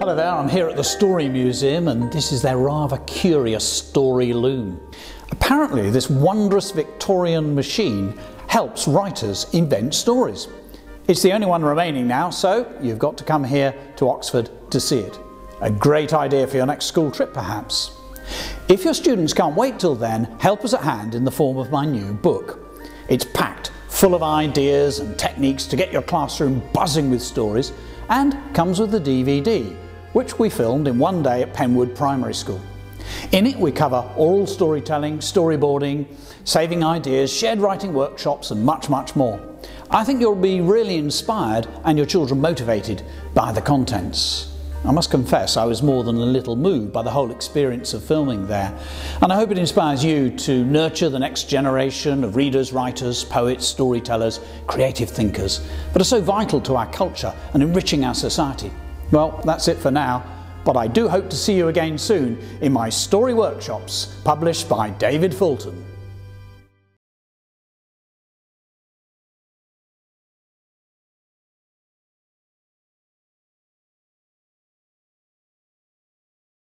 Hello there, I'm here at the Story Museum and this is their rather curious story loom. Apparently this wondrous Victorian machine helps writers invent stories. It's the only one remaining now, so you've got to come here to Oxford to see it. A great idea for your next school trip perhaps. If your students can't wait till then, help us at hand in the form of my new book. It's packed full of ideas and techniques to get your classroom buzzing with stories and comes with a DVD, which we filmed in one day at Penwood Primary School. In it we cover oral storytelling, storyboarding, saving ideas, shared writing workshops and much, much more. I think you'll be really inspired and your children motivated by the contents. I must confess I was more than a little moved by the whole experience of filming there and I hope it inspires you to nurture the next generation of readers, writers, poets, storytellers, creative thinkers that are so vital to our culture and enriching our society. Well that's it for now but I do hope to see you again soon in my story workshops published by David Fulton.